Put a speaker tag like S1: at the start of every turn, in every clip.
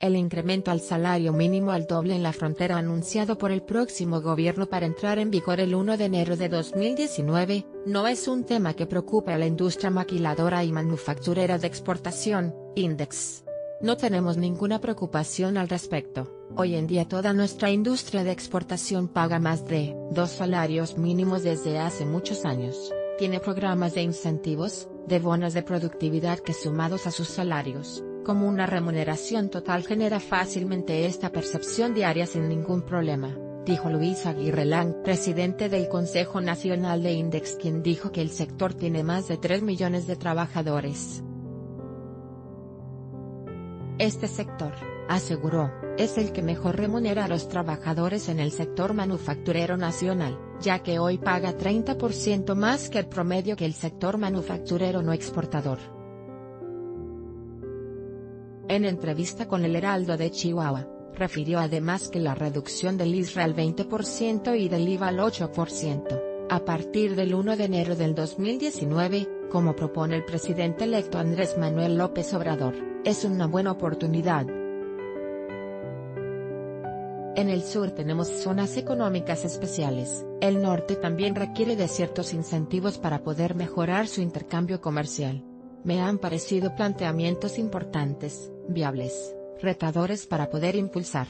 S1: El incremento al salario mínimo al doble en la frontera anunciado por el próximo gobierno para entrar en vigor el 1 de enero de 2019, no es un tema que preocupe a la industria maquiladora y manufacturera de exportación, Index. No tenemos ninguna preocupación al respecto. Hoy en día toda nuestra industria de exportación paga más de dos salarios mínimos desde hace muchos años. Tiene programas de incentivos, de bonos de productividad que sumados a sus salarios, como una remuneración total genera fácilmente esta percepción diaria sin ningún problema, dijo Luis Aguirre Lang, presidente del Consejo Nacional de Index quien dijo que el sector tiene más de 3 millones de trabajadores. Este sector, aseguró, es el que mejor remunera a los trabajadores en el sector manufacturero nacional, ya que hoy paga 30% más que el promedio que el sector manufacturero no exportador. En entrevista con el Heraldo de Chihuahua, refirió además que la reducción del ISRA al 20% y del IVA al 8%, a partir del 1 de enero del 2019, como propone el presidente electo Andrés Manuel López Obrador, es una buena oportunidad. En el sur tenemos zonas económicas especiales, el norte también requiere de ciertos incentivos para poder mejorar su intercambio comercial. Me han parecido planteamientos importantes, viables, retadores para poder impulsar.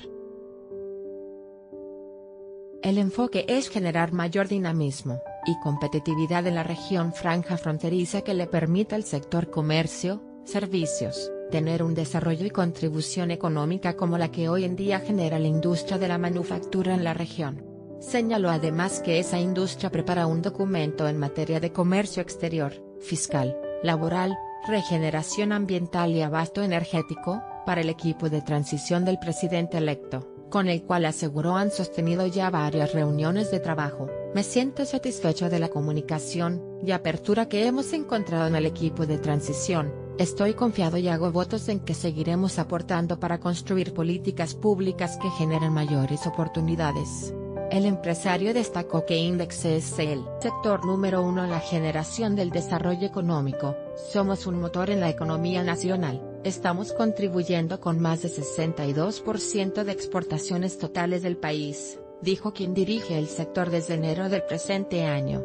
S1: El enfoque es generar mayor dinamismo y competitividad en la región franja fronteriza que le permita al sector comercio, servicios, tener un desarrollo y contribución económica como la que hoy en día genera la industria de la manufactura en la región. Señaló además que esa industria prepara un documento en materia de comercio exterior, fiscal, laboral, regeneración ambiental y abasto energético, para el equipo de transición del presidente electo, con el cual aseguró han sostenido ya varias reuniones de trabajo. Me siento satisfecho de la comunicación y apertura que hemos encontrado en el equipo de transición, estoy confiado y hago votos en que seguiremos aportando para construir políticas públicas que generen mayores oportunidades. El empresario destacó que Index es el sector número uno en la generación del desarrollo económico, somos un motor en la economía nacional, estamos contribuyendo con más de 62% de exportaciones totales del país, dijo quien dirige el sector desde enero del presente año.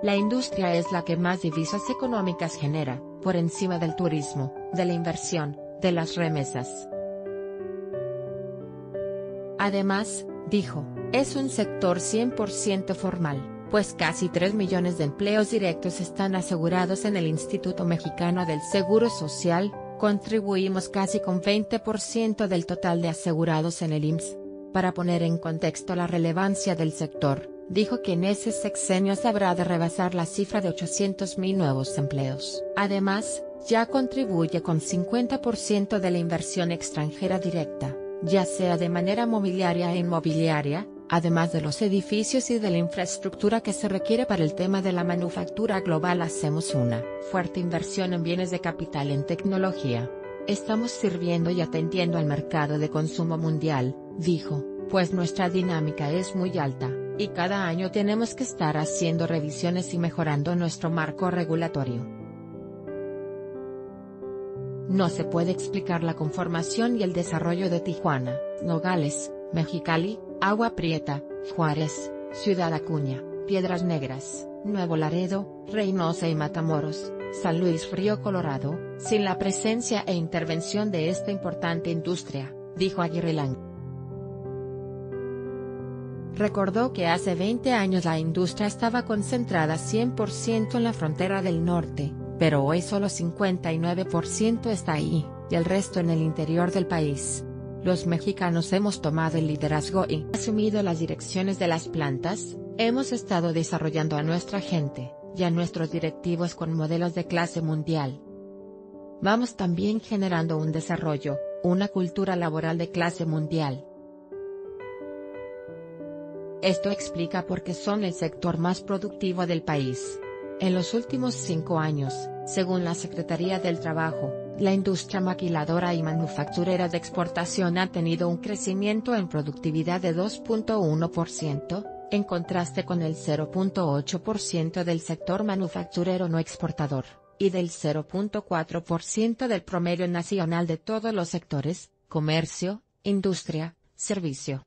S1: La industria es la que más divisas económicas genera, por encima del turismo, de la inversión, de las remesas. Además, dijo, es un sector 100% formal, pues casi 3 millones de empleos directos están asegurados en el Instituto Mexicano del Seguro Social, contribuimos casi con 20% del total de asegurados en el IMSS. Para poner en contexto la relevancia del sector, dijo que en ese sexenio se habrá de rebasar la cifra de 800.000 nuevos empleos. Además, ya contribuye con 50% de la inversión extranjera directa ya sea de manera mobiliaria e inmobiliaria, además de los edificios y de la infraestructura que se requiere para el tema de la manufactura global hacemos una fuerte inversión en bienes de capital en tecnología. Estamos sirviendo y atendiendo al mercado de consumo mundial, dijo, pues nuestra dinámica es muy alta, y cada año tenemos que estar haciendo revisiones y mejorando nuestro marco regulatorio. No se puede explicar la conformación y el desarrollo de Tijuana, Nogales, Mexicali, Agua Prieta, Juárez, Ciudad Acuña, Piedras Negras, Nuevo Laredo, Reynosa y Matamoros, San Luis Río Colorado, sin la presencia e intervención de esta importante industria, dijo Aguirre Lang. Recordó que hace 20 años la industria estaba concentrada 100% en la frontera del norte, pero hoy solo 59% está ahí, y el resto en el interior del país. Los mexicanos hemos tomado el liderazgo y asumido las direcciones de las plantas, hemos estado desarrollando a nuestra gente, y a nuestros directivos con modelos de clase mundial. Vamos también generando un desarrollo, una cultura laboral de clase mundial. Esto explica por qué son el sector más productivo del país. En los últimos cinco años, según la Secretaría del Trabajo, la industria maquiladora y manufacturera de exportación ha tenido un crecimiento en productividad de 2.1%, en contraste con el 0.8% del sector manufacturero no exportador, y del 0.4% del promedio nacional de todos los sectores, comercio, industria, servicio.